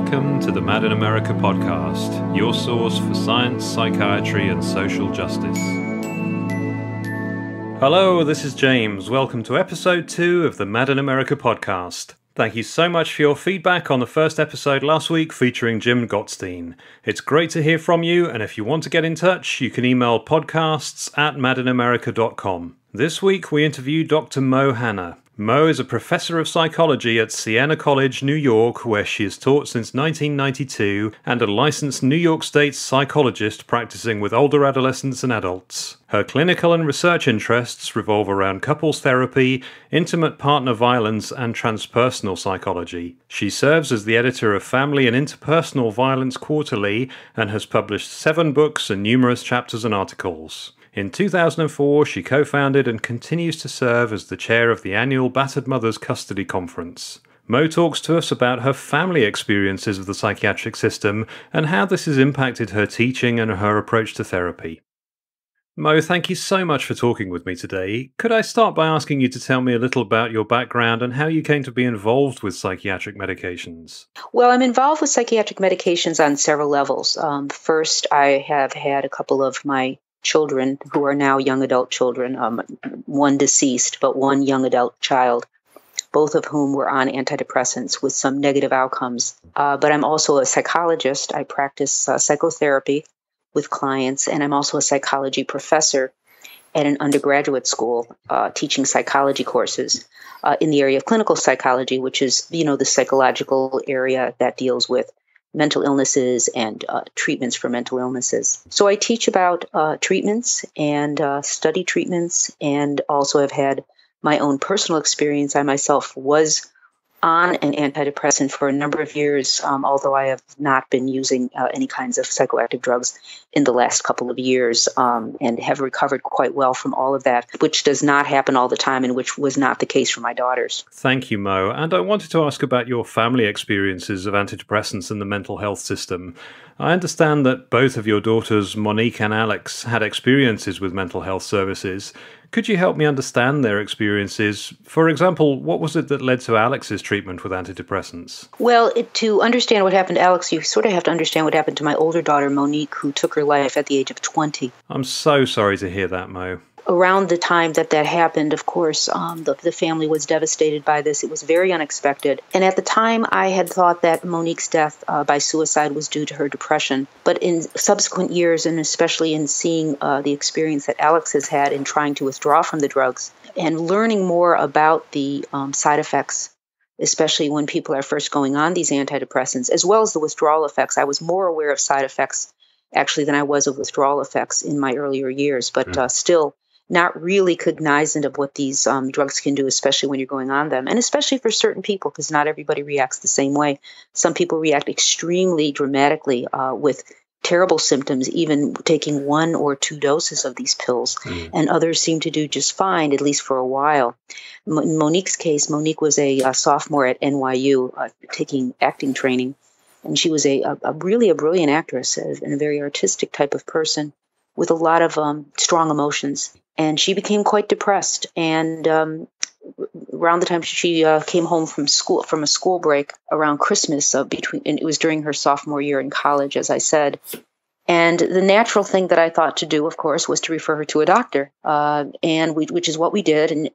welcome to the Mad in America podcast, your source for science, psychiatry, and social justice. Hello, this is James. Welcome to episode two of the Mad in America podcast. Thank you so much for your feedback on the first episode last week featuring Jim Gottstein. It's great to hear from you, and if you want to get in touch, you can email podcasts at madinamerica.com. This week we interview Dr. Mo Hannah. Mo is a professor of psychology at Siena College, New York, where she has taught since 1992, and a licensed New York State psychologist practicing with older adolescents and adults. Her clinical and research interests revolve around couples therapy, intimate partner violence, and transpersonal psychology. She serves as the editor of Family and Interpersonal Violence Quarterly and has published seven books and numerous chapters and articles. In 2004, she co founded and continues to serve as the chair of the annual Battered Mothers Custody Conference. Mo talks to us about her family experiences of the psychiatric system and how this has impacted her teaching and her approach to therapy. Mo, thank you so much for talking with me today. Could I start by asking you to tell me a little about your background and how you came to be involved with psychiatric medications? Well, I'm involved with psychiatric medications on several levels. Um, first, I have had a couple of my children who are now young adult children, um, one deceased, but one young adult child, both of whom were on antidepressants with some negative outcomes. Uh, but I'm also a psychologist. I practice uh, psychotherapy with clients, and I'm also a psychology professor at an undergraduate school uh, teaching psychology courses uh, in the area of clinical psychology, which is, you know, the psychological area that deals with mental illnesses and uh, treatments for mental illnesses. So I teach about uh, treatments and uh, study treatments, and also have had my own personal experience. I myself was on an antidepressant for a number of years, um, although I have not been using uh, any kinds of psychoactive drugs in the last couple of years um, and have recovered quite well from all of that, which does not happen all the time and which was not the case for my daughters. Thank you, Mo. And I wanted to ask about your family experiences of antidepressants in the mental health system. I understand that both of your daughters, Monique and Alex, had experiences with mental health services. Could you help me understand their experiences? For example, what was it that led to Alex's treatment with antidepressants? Well, it, to understand what happened to Alex, you sort of have to understand what happened to my older daughter, Monique, who took her life at the age of 20. I'm so sorry to hear that, Mo around the time that that happened, of course, um, the, the, family was devastated by this. It was very unexpected. And at the time, I had thought that Monique's death uh, by suicide was due to her depression. But in subsequent years, and especially in seeing uh, the experience that Alex has had in trying to withdraw from the drugs and learning more about the um, side effects especially when people are first going on these antidepressants, as well as the withdrawal effects. I was more aware of side effects actually than I was of withdrawal effects in my earlier years, but mm. uh, still not really cognizant of what these um, drugs can do, especially when you're going on them, and especially for certain people, because not everybody reacts the same way. Some people react extremely dramatically uh, with terrible symptoms, even taking one or two doses of these pills, mm. and others seem to do just fine, at least for a while. In Monique's case, Monique was a, a sophomore at NYU uh, taking acting training, and she was a, a, a really a brilliant actress and a very artistic type of person with a lot of um, strong emotions and she became quite depressed. And um, around the time she uh, came home from school from a school break around Christmas, uh, between and it was during her sophomore year in college, as I said. And the natural thing that I thought to do, of course, was to refer her to a doctor, uh, and we, which is what we did. And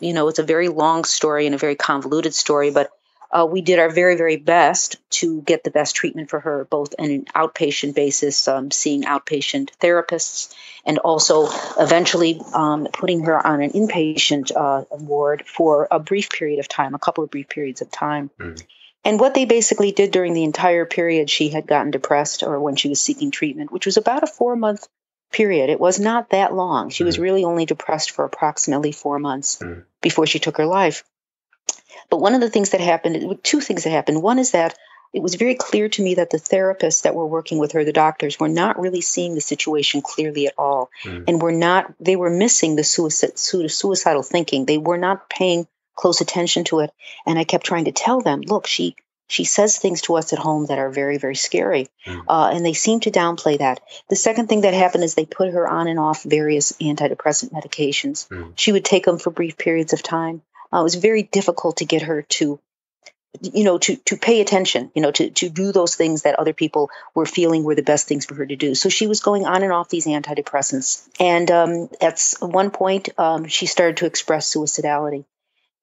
you know, it's a very long story and a very convoluted story, but uh, we did our very, very best to get the best treatment for her, both on an outpatient basis, um, seeing outpatient therapists, and also eventually um, putting her on an inpatient uh, ward for a brief period of time, a couple of brief periods of time. Mm. And what they basically did during the entire period she had gotten depressed or when she was seeking treatment, which was about a four month period. It was not that long. She mm. was really only depressed for approximately four months mm. before she took her life. But one of the things that happened, two things that happened. One is that it was very clear to me that the therapists that were working with her, the doctors, were not really seeing the situation clearly at all, mm. and were not. They were missing the suicide, suicidal thinking. They were not paying close attention to it. And I kept trying to tell them, look, she she says things to us at home that are very very scary, mm. uh, and they seem to downplay that. The second thing that happened is they put her on and off various antidepressant medications. Mm. She would take them for brief periods of time. Uh, it was very difficult to get her to you know to to pay attention you know to to do those things that other people were feeling were the best things for her to do. So she was going on and off these antidepressants. And um, at one point um, she started to express suicidality.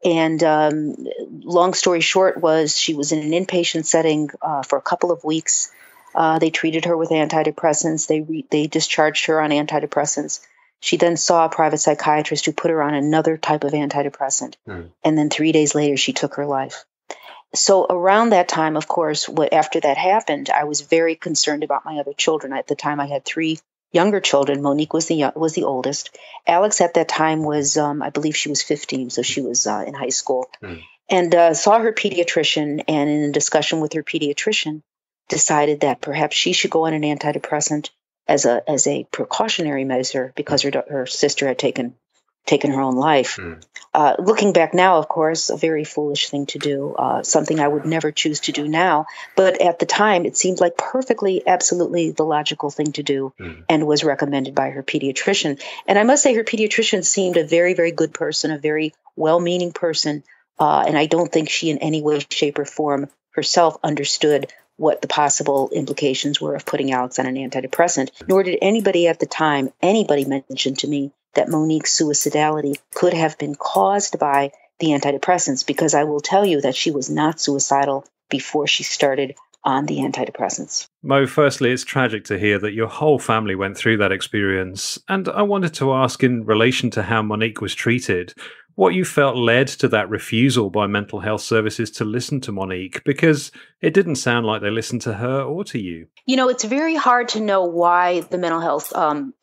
And um, long story short was she was in an inpatient setting uh, for a couple of weeks. Uh, they treated her with antidepressants. They re- they discharged her on antidepressants she then saw a private psychiatrist who put her on another type of antidepressant mm. and then three days later she took her life so around that time, of course, what, after that happened, I was very concerned about my other children. At the time, I had three younger children. Monique was the was the oldest. Alex at that time was, um, I believe, she was 15, so she was uh, in high school, mm. and uh, saw her pediatrician. And in a discussion with her pediatrician, decided that perhaps she should go on an antidepressant as a as a precautionary measure because her her sister had taken taken her own life. Mm. Uh, looking back now, of course, a very foolish thing to do, uh, something I would never choose to do now. But at the time, it seemed like perfectly, absolutely the logical thing to do mm. and was recommended by her pediatrician. And I must say, her pediatrician seemed a very, very good person, a very well meaning person. Uh, and I don't think she, in any way, shape, or form, herself understood what the possible implications were of putting Alex on an antidepressant, nor did anybody at the time, anybody mention to me that Monique's suicidality could have been caused by the antidepressants because I will tell you that she was not suicidal before she started on the antidepressants. Mo, firstly, it's tragic to hear that your whole family went through that experience. And I wanted to ask, in relation to how Monique was treated, what you felt led to that refusal by mental health services to listen to Monique, because it didn't sound like they listened to her or to you. You know, it's very hard to know why the mental health um,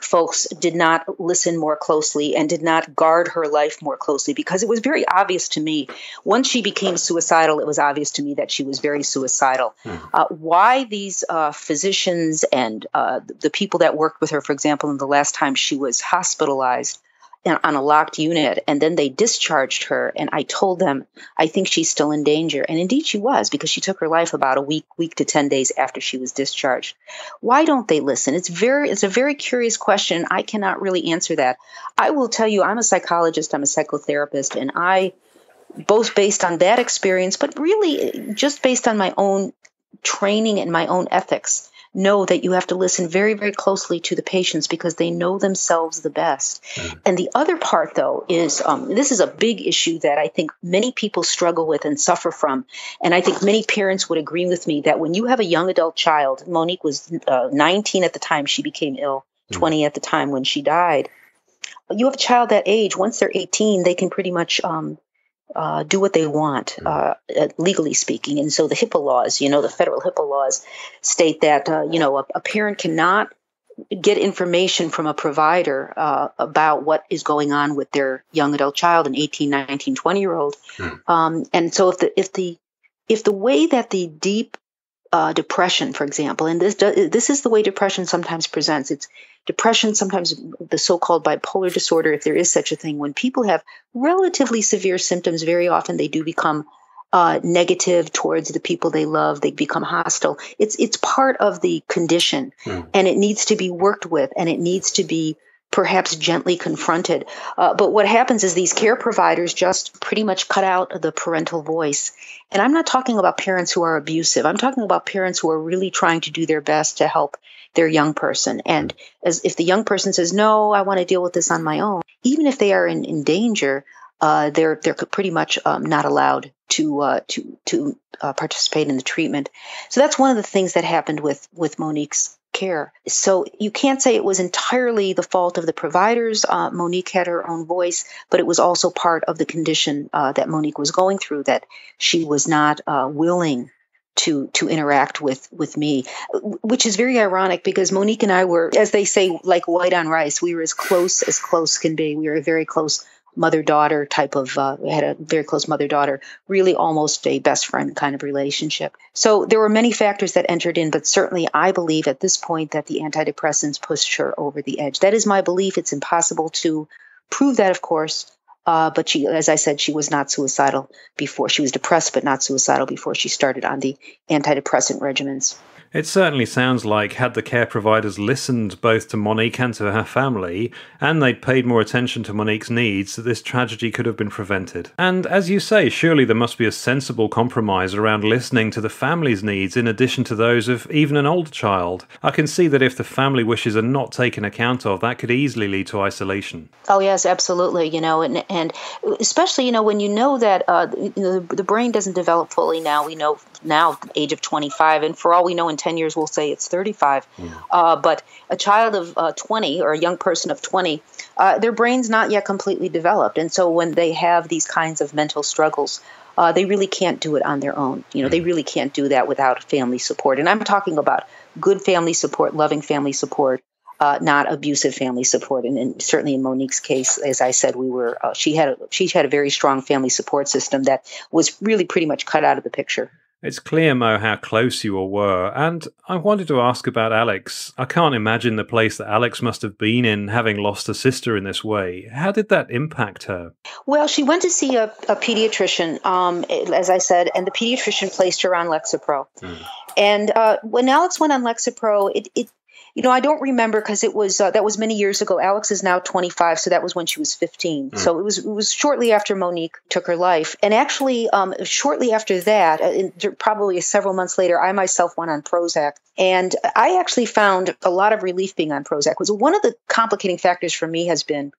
folks did not listen more closely and did not guard her life more closely because it was very obvious to me. Once she became suicidal, it was obvious to me that she was very suicidal. Hmm. Uh, why these uh, physicians and uh, the people that worked with her, for example, in the last time she was hospitalized, on a locked unit and then they discharged her and i told them i think she's still in danger. And indeed she was because she took her life about a week week to 10 days after she was discharged. Why don't they listen? It's very it's a very curious question. I cannot really answer that. I will tell you i'm a psychologist i'm a psychotherapist and i both based on that experience but really just based on my own training and my own ethics know that you have to listen very, very closely to the patients because they know themselves the best. Mm-hmm. And the other part, though, is um, this is a big issue that I think many people struggle with and suffer from. And I think many parents would agree with me that when you have a young adult child, Monique was uh, 19 at the time she became ill, mm-hmm. 20 at the time when she died. You have a child that age, once they're 18, they can pretty much um, uh, do what they want, hmm. uh, legally speaking. And so the HIPAA laws, you know, the federal HIPAA laws state that, uh, you know, a, a, parent cannot get information from a provider uh, about what is going on with their young adult child, an 18, 19, 20 year old. Hmm. Um, and so if the, if the, if the way that the deep uh, depression, for example, and this this is the way depression sometimes presents. It's depression, sometimes the so-called bipolar disorder, if there is such a thing. When people have relatively severe symptoms, very often they do become uh, negative towards the people they love. They become hostile. It's it's part of the condition, mm. and it needs to be worked with, and it needs to be perhaps gently confronted. Uh, but what happens is these care providers just pretty much cut out the parental voice. And I'm not talking about parents who are abusive. I'm talking about parents who are really trying to do their best to help their young person. And as if the young person says, "No, I want to deal with this on my own," even if they are in, in danger, uh, they're they're pretty much um, not allowed to uh, to to uh, participate in the treatment. So that's one of the things that happened with with Monique's care. So you can't say it was entirely the fault of the providers. Uh, Monique had her own voice, but it was also part of the condition uh, that Monique was going through that she was not uh, willing to to interact with with me which is very ironic because monique and i were as they say like white on rice we were as close as close can be we were very close mother daughter type of uh, had a very close mother daughter really almost a best friend kind of relationship so there were many factors that entered in but certainly i believe at this point that the antidepressants pushed her over the edge that is my belief it's impossible to prove that of course uh, but she, as I said, she was not suicidal before. She was depressed, but not suicidal before she started on the antidepressant regimens. It certainly sounds like, had the care providers listened both to Monique and to her family, and they'd paid more attention to Monique's needs, that this tragedy could have been prevented. And as you say, surely there must be a sensible compromise around listening to the family's needs in addition to those of even an older child. I can see that if the family wishes are not taken account of, that could easily lead to isolation. Oh yes, absolutely. You know, and and especially you know when you know that uh, the brain doesn't develop fully now. We know now age of 25, and for all we know in 10 years, we'll say it's 35. Mm. Uh, but a child of uh, 20 or a young person of 20, uh, their brain's not yet completely developed. And so when they have these kinds of mental struggles, uh, they really can't do it on their own. You know, mm. they really can't do that without family support. And I'm talking about good family support, loving family support. Uh, not abusive family support, and, and, certainly in Monique's case, as I said, we were uh, she had a, she had a very strong family support system that was really pretty much cut out of the picture. It's clear, Mo, how close you all were, and I wanted to ask about Alex. I can't imagine the place that Alex must have been in having lost a sister in this way. How did that impact her? Well, she went to see a, a pediatrician, um, as I said, and the pediatrician placed her on Lexapro. Mm. And uh, when Alex went on Lexapro, it, it you know, I don't remember because it was uh, that was many years ago. Alex is now 25, so that was when she was 15. Mm. So it was it was shortly after Monique took her life, and actually, um, shortly after that, uh, in, probably several months later, I myself went on Prozac, and I actually found a lot of relief being on Prozac. Was one of the complicating factors for me has been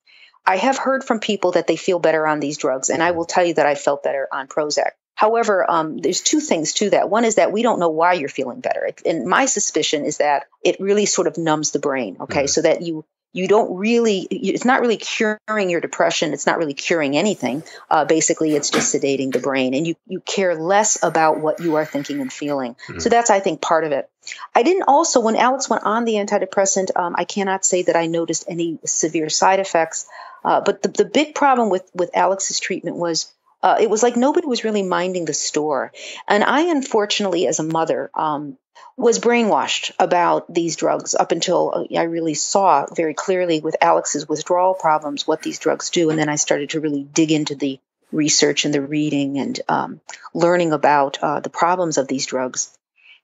I have heard from people that they feel better on these drugs, and I will tell you that I felt better on Prozac. However, um, there's two things to that. One is that we don't know why you're feeling better, and my suspicion is that it really sort of numbs the brain. Okay, mm-hmm. so that you you don't really it's not really curing your depression it's not really curing anything uh, basically it's just sedating the brain and you you care less about what you are thinking and feeling mm-hmm. so that's i think part of it i didn't also when alex went on the antidepressant um, i cannot say that i noticed any severe side effects uh, but the, the big problem with with alex's treatment was uh, it was like nobody was really minding the store. And I, unfortunately, as a mother, um, was brainwashed about these drugs up until uh, I really saw very clearly with Alex's withdrawal problems what these drugs do. And then I started to really dig into the research and the reading and um, learning about uh, the problems of these drugs.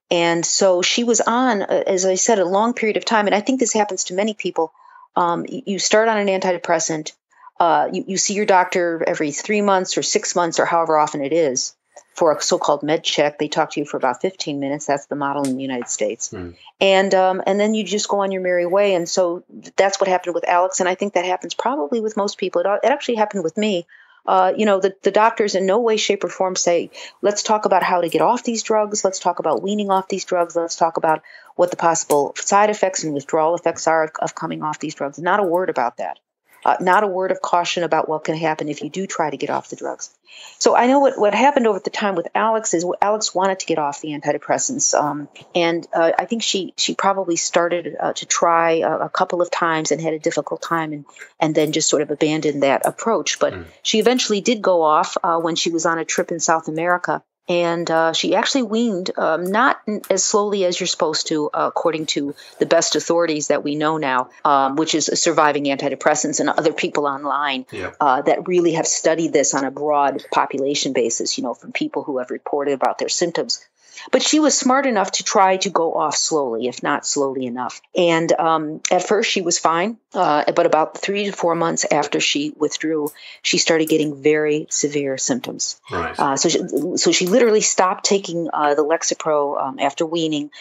And so she was on, uh, as I said, a long period of time. And I think this happens to many people. Um, you start on an antidepressant, uh, you, you see your doctor every three months or six months or however often it is for a so-called med check. They talk to you for about 15 minutes. That's the model in the United States. Mm. And um, and then you just go on your merry way. And so that's what happened with Alex. And I think that happens probably with most people. It, it actually happened with me. Uh, you know, the, the doctors in no way, shape, or form say, let's talk about how to get off these drugs. Let's talk about weaning off these drugs. Let's talk about what the possible side effects and withdrawal effects are of, of coming off these drugs. Not a word about that. Uh, not a word of caution about what can happen if you do try to get off the drugs. So I know what, what happened over the time with Alex is Alex wanted to get off the antidepressants, um, and uh, I think she she probably started uh, to try a, a, couple of times and had a difficult time, and and then just sort of abandoned that approach. But mm. she eventually did go off uh, when she was on a trip in South America and uh, she actually weaned um, not as slowly as you're supposed to, uh, according to the best authorities that we know now, um, which is surviving antidepressants and other people online yeah. uh, that really have studied this on a broad population basis. You know, from people who have reported about their symptoms. But she was smart enough to try to go off slowly, if not slowly enough. And um, at first, she was fine. Uh, but about three to four months after she withdrew, she started getting very severe symptoms. Right. Uh, so, she, so she literally stopped taking uh, the Lexapro um, after weaning.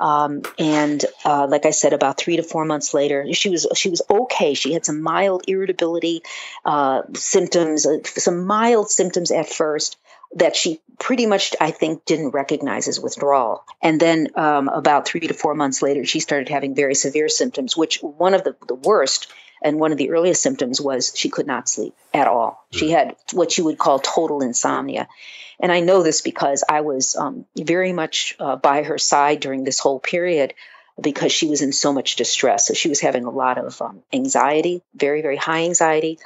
Um, and uh, like I said, about three to four months later, she was she was okay. She had some mild irritability uh, symptoms, uh, some mild symptoms at first, that she pretty much, I think, didn't recognize as withdrawal. And then um, about three to four months later, she started having very severe symptoms, which one of the, the worst and one of the earliest symptoms was she could not sleep at all. Mm. She had what you would call total insomnia. And I know this because I was um, very much uh, by her side during this whole period because she was in so much distress. So she was having a lot of um, anxiety, very, very high anxiety,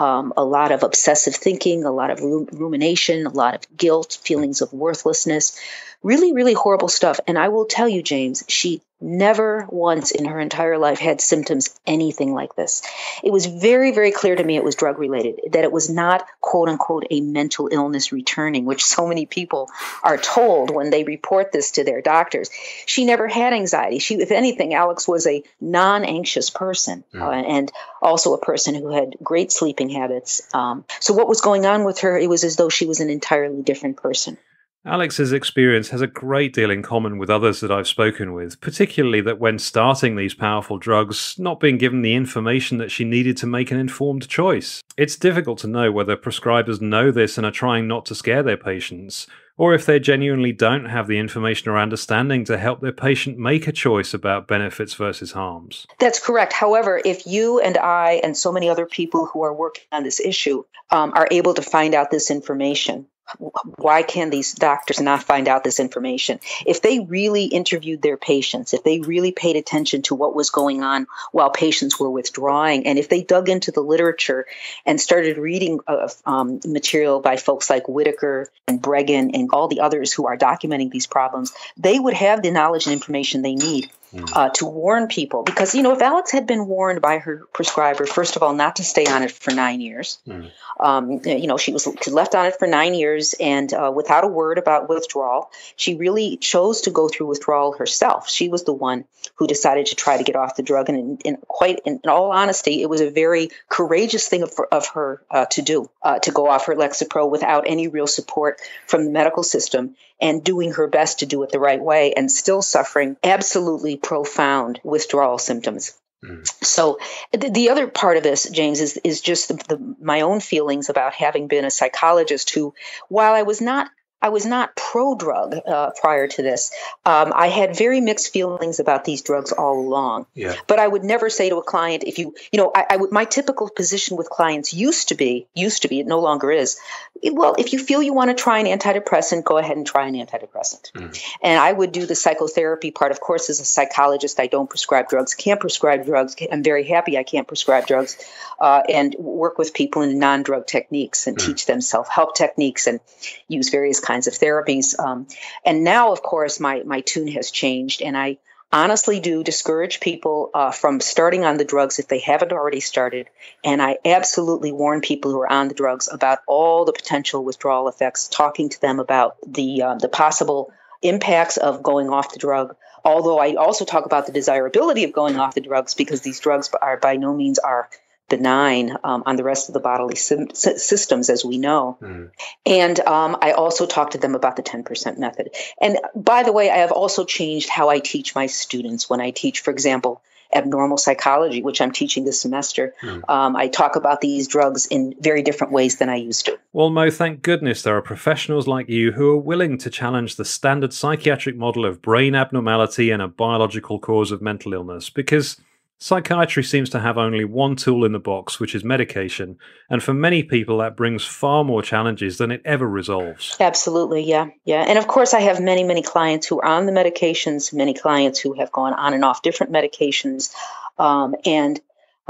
um, a lot of obsessive thinking, a lot of rumination, a lot of guilt, feelings of worthlessness, really, really horrible stuff. And I will tell you, James, she never once in her entire life had symptoms anything like this. It was very, very clear to me it was drug related, that it was not, quote unquote, a mental illness returning, which so many people are told when they report this to their doctors. She never had anxiety. She, if anything, Alex was a non anxious person mm. uh, and also a person who had great sleeping habits. Um, so, what was going on with her? It was as though she was an entirely different person. Alex's experience has a great deal in common with others that I've spoken with, particularly that when starting these powerful drugs, not being given the information that she needed to make an informed choice. It's difficult to know whether prescribers know this and are trying not to scare their patients, or if they genuinely don't have the information or understanding to help their patient make a choice about benefits versus harms. That's correct. However, if you and I and so many other people who are working on this issue um, are able to find out this information, why can these doctors not find out this information? If they really interviewed their patients, if they really paid attention to what was going on while patients were withdrawing, and if they dug into the literature and started reading uh, um, material by folks like Whitaker and Breggin and all the others who are documenting these problems, they would have the knowledge and information they need. Uh, to warn people. Because, you know, if Alex had been warned by her prescriber, first of all, not to stay on it for nine years, mm. um, you know, she was left on it for nine years and uh, without a word about withdrawal, she really chose to go through withdrawal herself. She was the one who decided to try to get off the drug. And in, in quite, in, in, all honesty, it was a very courageous thing of, of her uh, to do, uh, to go off her Lexapro without any real support from the medical system and doing her best to do it the right way and still suffering absolutely profound withdrawal symptoms. Mm. So the, the, other part of this, James, is is just the, the, my own feelings about having been a psychologist who, while I was not I was not pro drug uh, prior to this. Um, I had very mixed feelings about these drugs all along. Yeah. But I would never say to a client, if you, you know, I, I would, my typical position with clients used to be, used to be, it no longer is. Well, if you feel you want to try an antidepressant, go ahead and try an antidepressant. Mm. And I would do the psychotherapy part. Of course, as a psychologist, I don't prescribe drugs, can't prescribe drugs. I'm very happy I can't prescribe drugs uh, and work with people in non drug techniques and mm. teach them self help techniques and use various kinds of therapies. Um, and now, of course, my, my tune has changed, and I honestly do discourage people uh, from starting on the drugs if they haven't already started. And I absolutely warn people who are on the drugs about all the potential withdrawal effects, talking to them about the uh, the possible impacts of going off the drug. Although I also talk about the desirability of going off the drugs because these drugs are by no means are benign um, on the rest of the bodily sim- systems, as we know. Mm. And um, I also talked to them about the 10% method. And by the way, I have also changed how I teach my students when I teach, for example, abnormal psychology, which I'm teaching this semester. Mm. Um, I talk about these drugs in very different ways than I used to. Well, Mo, thank goodness there are professionals like you who are willing to challenge the standard psychiatric model of brain abnormality and a biological cause of mental illness because Psychiatry seems to have only one tool in the box, which is medication, and for many people that brings far more challenges than it ever resolves. Absolutely, yeah, yeah. And of course, I have many, many clients who are on the medications, many clients who have gone on and off different medications, um, and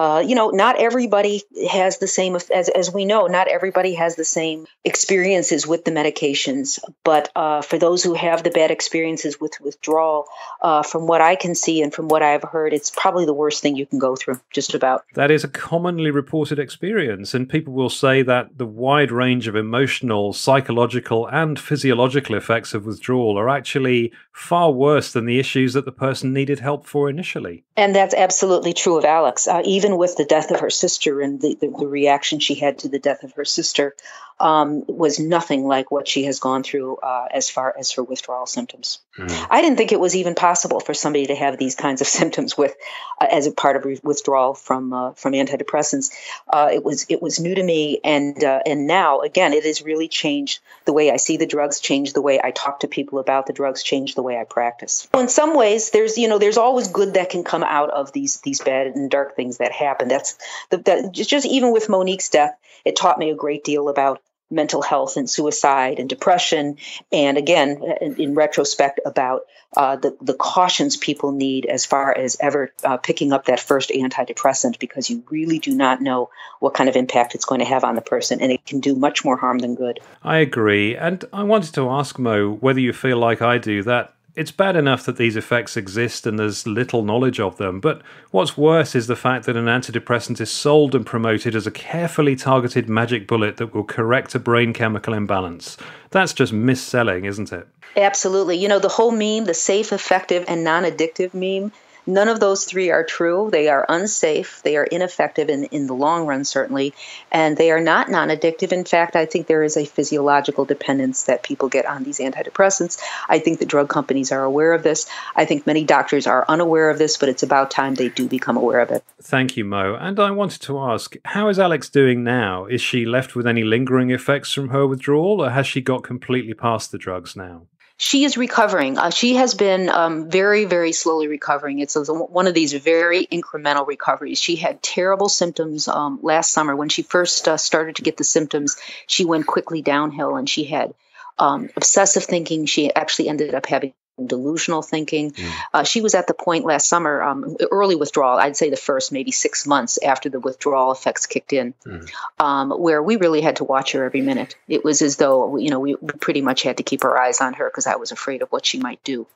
uh, you know, not everybody has the same, as, as we know, not everybody has the same experiences with the medications. But uh, for those who have the bad experiences with withdrawal, uh, from what I can see and from what I've heard, it's probably the worst thing you can go through, just about. That is a commonly reported experience. And people will say that the wide range of emotional, psychological, and physiological effects of withdrawal are actually far worse than the issues that the person needed help for initially. And that's absolutely true of Alex. Uh, even even with the death of her sister and the, the, the reaction she had to the death of her sister, um, was nothing like what she has gone through uh, as far as her withdrawal symptoms. Mm. I didn't think it was even possible for somebody to have these kinds of symptoms with uh, as a part of re- withdrawal from uh, from antidepressants. Uh, it was it was new to me, and uh, and now again, it has really changed the way I see the drugs, changed the way I talk to people about the drugs, changed the way I practice. So In some ways, there's you know there's always good that can come out of these these bad and dark things that happen. That's the, that just even with Monique's death, it taught me a great deal about mental health and suicide and depression. And again, in, in retrospect, about uh, the, the cautions people need as far as ever uh, picking up that first antidepressant because you really do not know what kind of impact it's going to have on the person and it can do much more harm than good. I agree. And I wanted to ask Mo whether you feel like I do that It's bad enough that these effects exist and there's little knowledge of them, but what's worse is the fact that an antidepressant is sold and promoted as a carefully targeted magic bullet that will correct a brain chemical imbalance. That's just mis-selling, isn't it? Absolutely. You know, the whole meme, the safe, effective, and non addictive meme, None of those three are true. They are unsafe. They are ineffective in, in the long run, certainly. And they are not non addictive. In fact, I think there is a physiological dependence that people get on these antidepressants. I think the drug companies are aware of this. I think many doctors are unaware of this, but it's about time they do become aware of it. Thank you, Mo. And I wanted to ask how is Alex doing now? Is she left with any lingering effects from her withdrawal, or has she got completely past the drugs now? She is recovering. Uh, she has been um, very, very slowly recovering. It's one of these very incremental recoveries. She had terrible symptoms um, last summer when she first uh, started to get the symptoms. She went quickly downhill, and she had um, obsessive thinking. She actually ended up having delusional thinking. Mm. Uh, she was at the point last summer, um, early withdrawal, I'd say the first maybe six months after the withdrawal effects kicked in, mm. um, where we really had to watch her every minute. It was as though, you know, we pretty much had to keep our eyes on her because I was afraid of what she might do.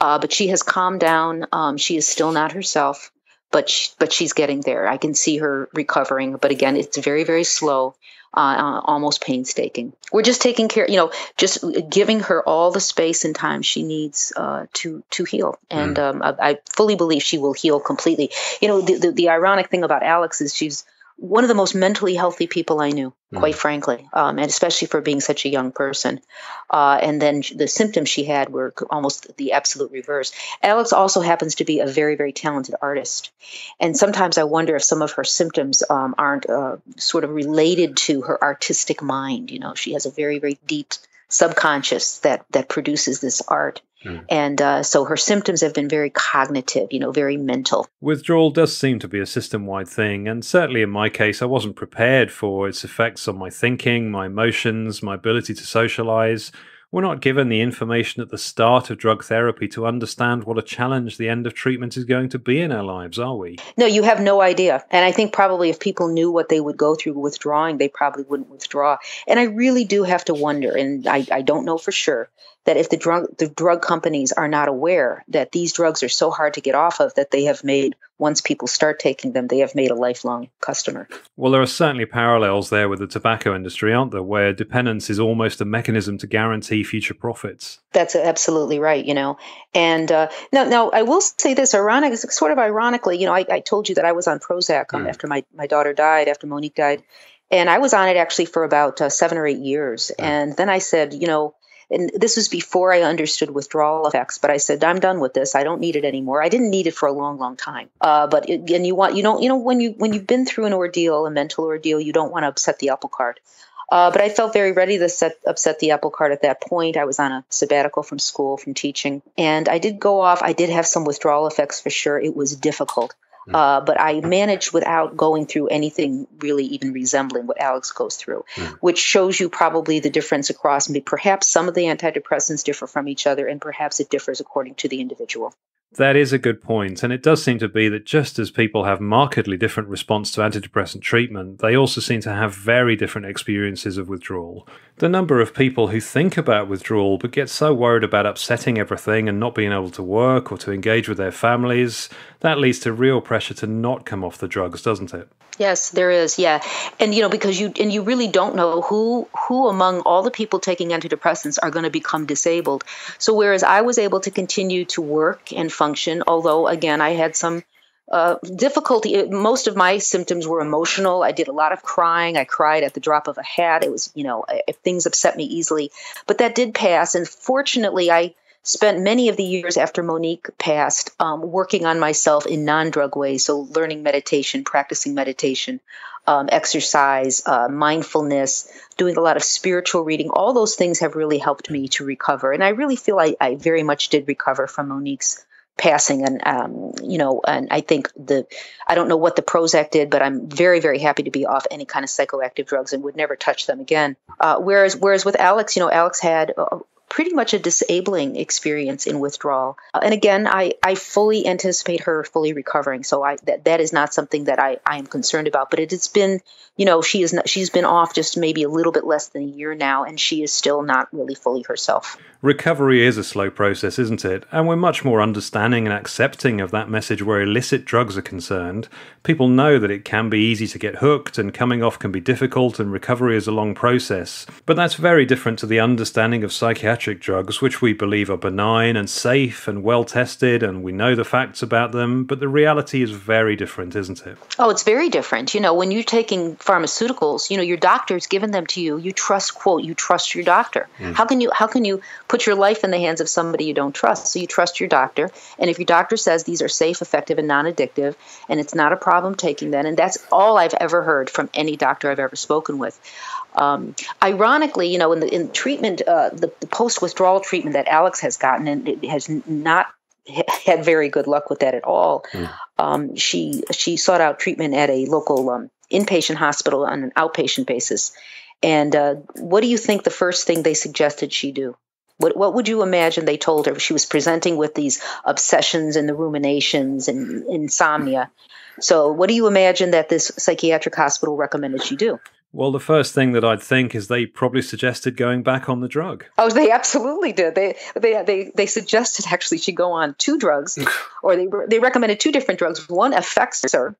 Uh, but she has calmed down. Um, she is still not herself, but she, but she's getting there. I can see her recovering, but again, it's very very slow uh, uh, almost painstaking. We're just taking care, you know, just giving her all the space and time she needs uh, to to heal, and mm. um, I, I, fully believe she will heal completely. You know, the, the, the ironic thing about Alex is she's one of the most mentally healthy people I knew, mm. quite frankly, um, and especially for being such a young person. Uh, and then the symptoms she had were almost the absolute reverse. Alex also happens to be a very, very talented artist. And sometimes I wonder if some of her symptoms um, aren't uh, sort of related to her artistic mind. You know, she has a very, very deep subconscious that that produces this art. Mm. And uh, so her symptoms have been very cognitive, you know, very mental. Withdrawal does seem to be a system wide thing. And certainly in my case, I wasn't prepared for its effects on my thinking, my emotions, my ability to socialize. We're not given the information at the start of drug therapy to understand what a challenge the end of treatment is going to be in our lives, are we? No, you have no idea. And I think probably if people knew what they would go through withdrawing, they probably wouldn't withdraw. And I really do have to wonder, and I, I don't know for sure, that if the drug the drug companies are not aware that these drugs are so hard to get off of that they have made once people start taking them they have made a lifelong customer well there are certainly parallels there with the tobacco industry aren't there where dependence is almost a mechanism to guarantee future profits that's absolutely right you know and uh, now, now i will say this ironic sort of ironically you know i, I told you that i was on prozac mm. after my, my daughter died after monique died and I was on it actually for about uh, seven or eight years. Mm. And then I said, you know, and this was before I understood withdrawal effects. But I said, I'm done with this. I don't need it anymore. I didn't need it for a long, long time. Uh, but it, and you want you don't you know when you when you've been through an ordeal, a mental ordeal, you don't want to upset the apple cart. Uh, but I felt very ready to set, upset the apple cart at that point. I was on a sabbatical from school, from teaching, and I did go off. I did have some withdrawal effects for sure. It was difficult. Mm. Uh, but I managed without going through anything really even resembling what Alex goes through, mm. which shows you probably the difference across. Perhaps some of the antidepressants differ from each other, and perhaps it differs according to the individual. That is a good point, and it does seem to be that just as people have markedly different response to antidepressant treatment, they also seem to have very different experiences of withdrawal. The number of people who think about withdrawal but get so worried about upsetting everything and not being able to work or to engage with their families, that leads to real pressure to not come off the drugs, doesn't it? Yes, there is. Yeah, and you know because you and you really don't know who who among all the people taking antidepressants are going to become disabled. So whereas I was able to continue to work and function, although again I had some uh, difficulty. Most of my symptoms were emotional. I did a lot of crying. I cried at the drop of a hat. It was, you know, if things upset me easily, but that did pass. And fortunately, I spent many of the years after Monique passed um, working on myself in non drug ways. So, learning meditation, practicing meditation, um, exercise, uh, mindfulness, doing a lot of spiritual reading. All those things have really helped me to recover. And I really feel I, I very much did recover from Monique's passing and um, you know and i think the i don't know what the prozac did but i'm very very happy to be off any kind of psychoactive drugs and would never touch them again uh, whereas whereas with alex you know alex had uh, pretty much a disabling experience in withdrawal. Uh, and again, I, I fully anticipate her fully recovering. So I that, that is not something that I, I am concerned about. But it, has been, you know, she is not, she's been off just maybe a little bit less than a year now, and she is still not really fully herself. Recovery is a slow process, isn't it? And we're much more understanding and accepting of that message where illicit drugs are concerned. People know that it can be easy to get hooked and coming off can be difficult and recovery is a long process. But that's very different to the understanding of psychiatric drugs, which we believe are benign and safe and well tested and we know the facts about them. But the reality is very different, isn't it? Oh, it's very different. You know, when you're taking pharmaceuticals, you know, your doctor's given them to you. You trust, quote, you trust your doctor. Mm. How can you, how can you put your life in the hands of somebody you don't trust. So you trust your doctor. And if your doctor says these are safe, effective, and non addictive, and it's not a problem taking them, and that's all I've ever heard from any doctor I've ever spoken with. Um, ironically, you know, in the in treatment, uh, the, the post withdrawal treatment that Alex has gotten, and it has not had very good luck with that at all. Mm. Um, she she sought out treatment at a local um, inpatient hospital on an outpatient basis. And uh, what do you think the first thing they suggested she do? What, what would you imagine they told her? She was presenting with these obsessions and the ruminations and insomnia. So, what do you imagine that this psychiatric hospital recommended she do? Well, the first thing that I'd think is they probably suggested going back on the drug. Oh, they absolutely did. They they they, they suggested actually she go on two drugs, or they they recommended two different drugs. One Effexor,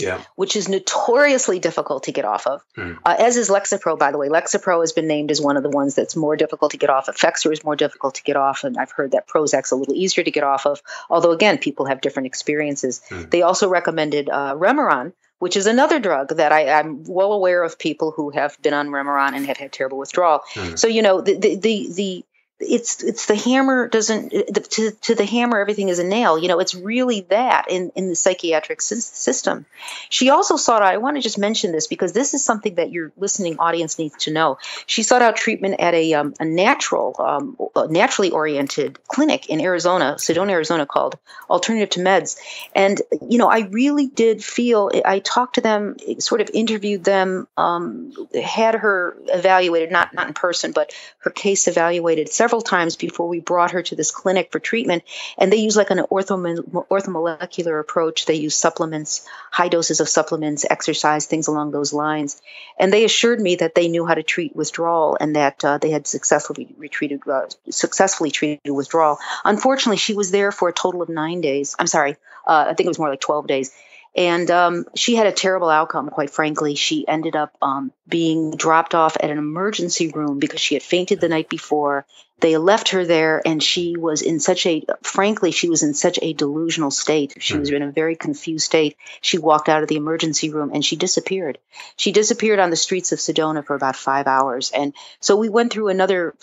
yeah. which is notoriously difficult to get off of. Mm. Uh, as is Lexapro, by the way. Lexapro has been named as one of the ones that's more difficult to get off. Effexor is more difficult to get off, and I've heard that Prozac's a little easier to get off of. Although again, people have different experiences. Mm. They also recommended uh, Remeron, which is another drug that I, am well aware of people who have been on Remeron and have had terrible withdrawal. Mm. So you know the the the, the it's it's the hammer doesn't to, to the hammer everything is a nail. You know it's really that in in the psychiatric system. She also sought out i want to just mention this because this is something that your listening audience needs to know. She sought out treatment at a, um, a natural um, naturally oriented clinic in arizona sedona arizona called alternative to meds. And you know i really did feel i talked to them sort of interviewed them um, had her evaluated not not in person but her case evaluated several several times before we brought her to this clinic for treatment. And they use like an orthomolecular approach. They use supplements, high doses of supplements, exercise, things along those lines. And they assured me that they knew how to treat withdrawal and that uh, they had successfully retreated, uh, successfully treated withdrawal. Unfortunately, she was there for a total of nine days. I'm sorry, uh, I think it was more like 12 days and um, she had a terrible outcome, quite frankly. She ended up um, being dropped off at an emergency room because she had fainted the night before. They left her there, and she was in such a, frankly, she was in such a delusional state. She was hmm. in a very confused state. She walked out of the emergency room and she disappeared. She disappeared on the streets of Sedona for about five hours. And so we went through another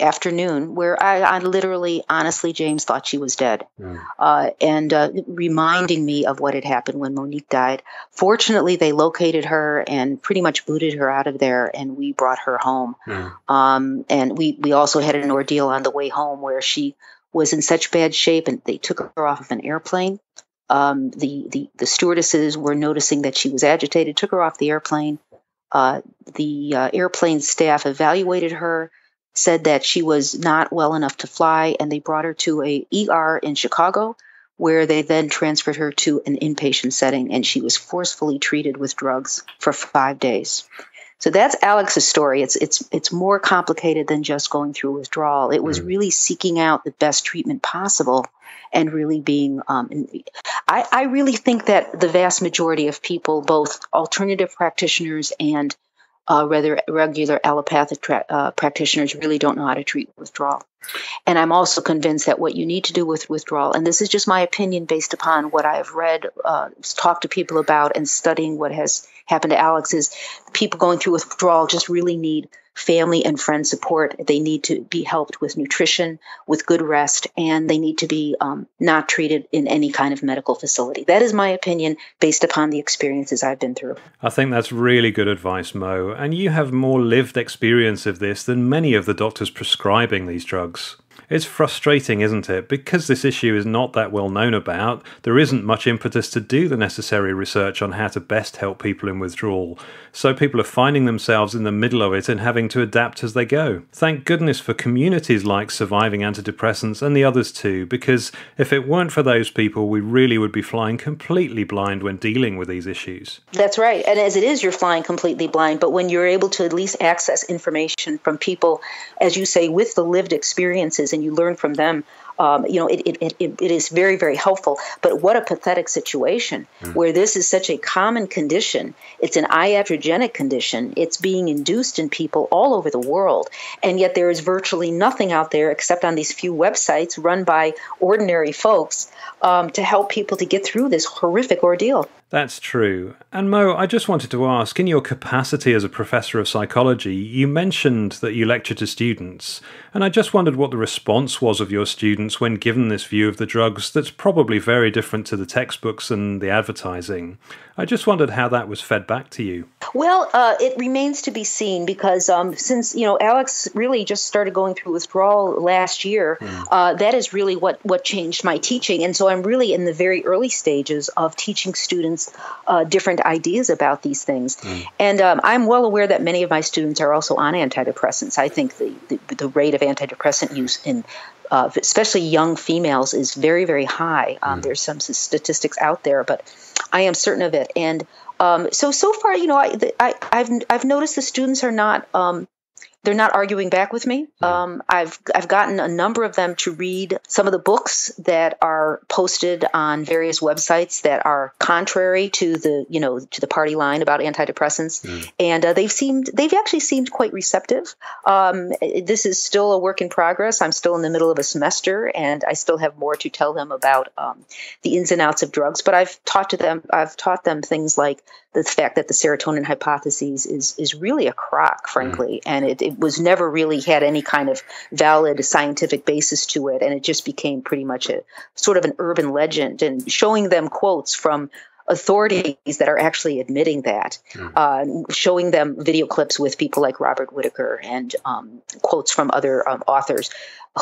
afternoon where I, I, literally, honestly, James thought she was dead, mm. uh, and uh, reminding me of what had happened when Monique died. Fortunately, they located her and pretty much booted her out of there, and we brought her home. Mm. Um, and we we also had an ordeal on the way home where she was in such bad shape, and they took her off of an airplane. Um, the, the the stewardesses were noticing that she was agitated, took her off the airplane. Uh, the uh, airplane staff evaluated her said that she was not well enough to fly, and they brought her to a ER in Chicago, where they then transferred her to an inpatient setting, and she was forcefully treated with drugs for five days. So that's Alex's story. It's it's it's more complicated than just going through withdrawal. It was mm. really seeking out the best treatment possible and really being. Um, I, I really think that the vast majority of people, both alternative practitioners and uh, rather regular allopathic tra- uh, practitioners really don't know how to treat withdrawal. And I'm also convinced that what you need to do with withdrawal, and this is just my opinion based upon what I've read, uh, talked to people about, and studying what has happened to Alex, is people going through withdrawal just really need family and friend support. They need to be helped with nutrition, with good rest, and they need to be um, not treated in any kind of medical facility. That is my opinion based upon the experiences I've been through. I think that's really good advice, Mo. And you have more lived experience of this than many of the doctors prescribing these drugs. It's frustrating, isn't it? Because this issue is not that well known about, there isn't much impetus to do the necessary research on how to best help people in withdrawal. So people are finding themselves in the middle of it and having to adapt as they go. Thank goodness for communities like Surviving Antidepressants and the others too, because if it weren't for those people, we really would be flying completely blind when dealing with these issues. That's right. And as it is, you're flying completely blind. But when you're able to at least access information from people, as you say, with the lived experiences and you learn from them, um, you know, it, it, it, it is very, very helpful. But what a pathetic situation mm. where this is such a common condition. It's an iatrogenic condition. It's being induced in people all over the world. And yet there is virtually nothing out there except on these few websites run by ordinary folks um, to help people to get through this horrific ordeal. That's true. And Mo, I just wanted to ask in your capacity as a professor of psychology, you mentioned that you lecture to students, and I just wondered what the response was of your students when given this view of the drugs that's probably very different to the textbooks and the advertising. I just wondered how that was fed back to you. Well, uh, it remains to be seen because um, since you know Alex really just started going through withdrawal last year, mm. uh, that is really what what changed my teaching, and so I'm really in the very early stages of teaching students uh, different ideas about these things. Mm. And um, I'm well aware that many of my students are also on antidepressants. I think the the, the rate of antidepressant use in uh, especially young females is very very high. Um, mm. There's some statistics out there, but I am certain of it. And um, so so far, you know, I, I have I've noticed the students are not um, they're not arguing back with me. Mm-hmm. Um, I've I've gotten a number of them to read some of the books that are posted on various websites that are contrary to the you know to the party line about antidepressants, mm. and uh, they've seemed they've actually seemed quite receptive. Um, this is still a work in progress. I'm still in the middle of a semester, and I still have more to tell them about um, the ins and outs of drugs. But I've taught to them I've taught them things like the fact that the serotonin hypothesis is is really a crock, frankly, mm. and it, it was never really had any kind of valid scientific basis to it, and it just became pretty much a sort of an urban legend. And showing them quotes from authorities that are actually admitting that, mm. uh, showing them video clips with people like Robert Whitaker and um, quotes from other um, authors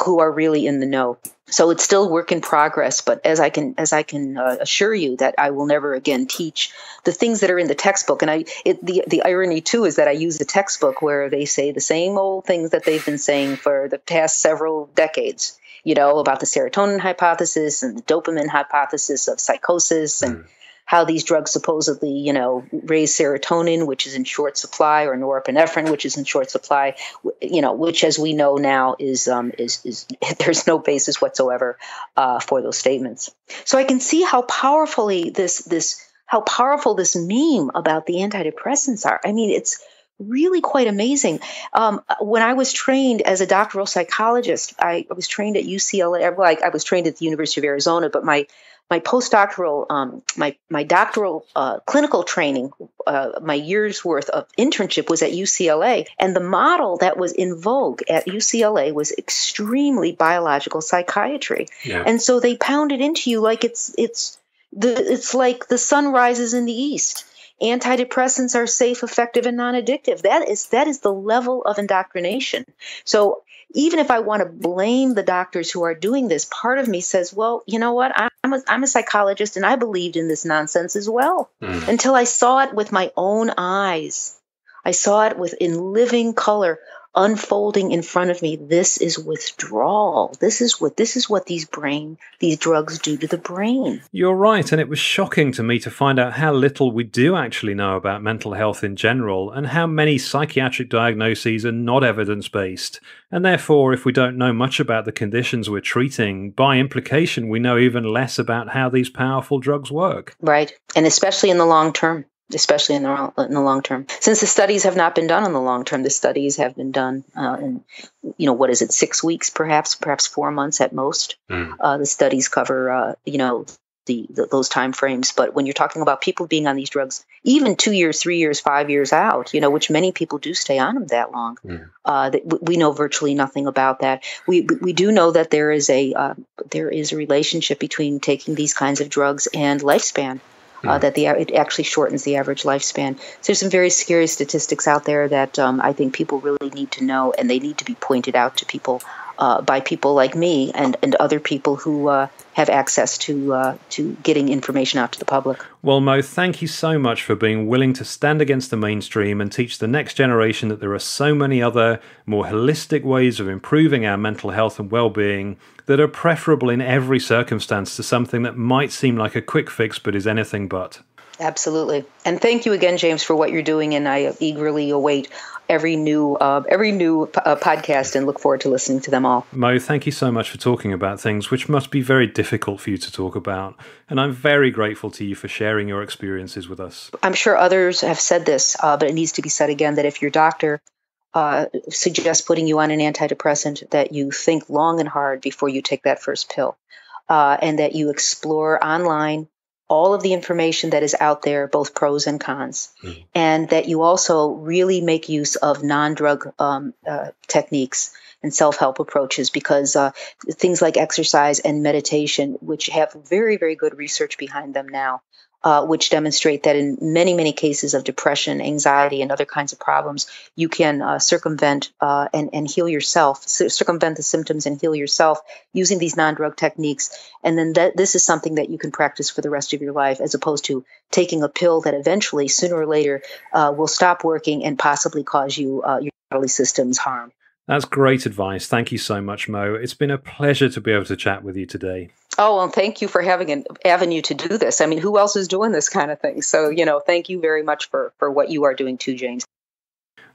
who are really in the know. So it's still work in progress, but as I can as I can uh, assure you that I will never again teach the things that are in the textbook. And I it, the the irony too is that I use the textbook where they say the same old things that they've been saying for the past several decades. You know about the serotonin hypothesis and the dopamine hypothesis of psychosis and. Mm how these drugs supposedly, you know, raise serotonin, which is in short supply, or norepinephrine, which is in short supply, you know, which, as we know now, is um, is is there's no basis whatsoever uh, for those statements. So I can see how powerfully this this how powerful this meme about the antidepressants are. I mean, it's really quite amazing. Um, when I was trained as a doctoral psychologist, I, was trained at UCLA. Like I was trained at the University of Arizona, but my my postdoctoral, um, my my doctoral uh, clinical training, uh, my year's worth of internship was at UCLA, and the model that was in vogue at UCLA was extremely biological psychiatry, yeah. and so they pound it into you like it's it's the it's like the sun rises in the east. Antidepressants are safe effective and non-addictive. That is that is the level of indoctrination. So even if I want to blame the doctors who are doing this, part of me says, well, you know what? I'm a, I'm a psychologist and I believed in this nonsense as well mm. until I saw it with my own eyes. I saw it with in living color unfolding in front of me this is withdrawal. This is what this is what these brain these drugs do to the brain. You're right and it was shocking to me to find out how little we do actually know about mental health in general and how many psychiatric diagnoses are not evidence based and therefore if we don't know much about the conditions we're treating by implication we know even less about how these powerful drugs work. Right and especially in the long term especially in the in the long term. Since the studies have not been done in the long term, the studies have been done uh, in, you know, what is it, six weeks, perhaps, perhaps four months at most. Mm. Uh, the studies cover, uh, you know, the, the, those time frames. But when you're talking about people being on these drugs, even two years, three years, five years out, you know, which many people do stay on them that long, mm. uh, that we know virtually nothing about that. We we do know that there is a uh, there is a relationship between taking these kinds of drugs and lifespan uh, that the it actually shortens the average lifespan. So there's some very scary statistics out there that um, I think people really need to know, and they need to be pointed out to people uh, by people like me and, and other people who uh, have access to uh, to getting information out to the public. Well, Mo, thank you so much for being willing to stand against the mainstream and teach the next generation that there are so many other more holistic ways of improving our mental health and well-being that are preferable in every circumstance to something that might seem like a quick fix but is anything but. Absolutely. And thank you again, James, for what you're doing. And I eagerly await every new uh, every new uh, podcast and look forward to listening to them all. Mo, thank you so much for talking about things which must be very difficult for you to talk about, and I'm very grateful to you for sharing your experiences with us. I'm sure others have said this, uh, but it needs to be said again that if your doctor uh, suggests putting you on an antidepressant, that you think long and hard before you take that first pill, uh, and that you explore online all of the information that is out there, both pros and cons, mm. and that you also really make use of non drug um, uh, techniques and self help approaches because uh, things like exercise and meditation, which have very, very good research behind them now, uh, which demonstrate that in many, many cases of depression, anxiety, and other kinds of problems, you can uh, circumvent uh, and, and heal yourself, circumvent the symptoms and heal yourself using these non drug techniques. And then that, this is something that you can practice for the rest of your life, as opposed to taking a pill that eventually, sooner or later, uh, will stop working and possibly cause you uh, your bodily systems harm. That's great advice. Thank you so much, Mo. It's been a pleasure to be able to chat with you today. Oh, well, thank you for having an avenue to do this. I mean, who else is doing this kind of thing? So, you know, thank you very much for, for what you are doing too, James.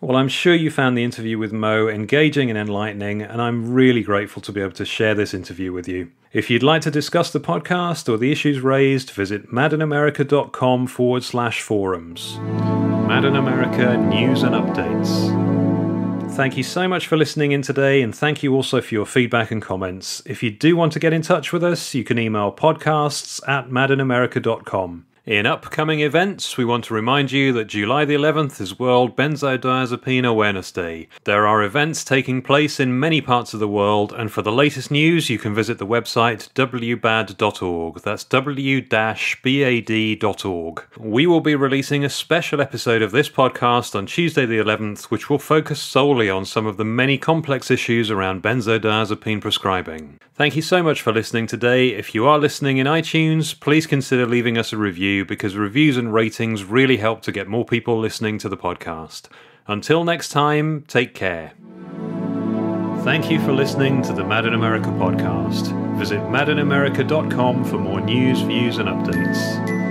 Well, I'm sure you found the interview with Mo engaging and enlightening, and I'm really grateful to be able to share this interview with you. If you'd like to discuss the podcast or the issues raised, visit madinamerica.com forward slash forums. Mad in America News and Updates. Thank you so much for listening in today, and thank you also for your feedback and comments. If you do want to get in touch with us, you can email podcasts at madinamerica.com. In upcoming events, we want to remind you that July the 11th is World Benzodiazepine Awareness Day. There are events taking place in many parts of the world, and for the latest news, you can visit the website wbad.org. That's w-bad.org. We will be releasing a special episode of this podcast on Tuesday the 11th, which will focus solely on some of the many complex issues around benzodiazepine prescribing. Thank you so much for listening today. If you are listening in iTunes, please consider leaving us a review review because reviews and ratings really help to get more people listening to the podcast. Until next time, take care. Thank you for listening to the Mad in America podcast. Visit madinamerica.com for more news, views, and updates.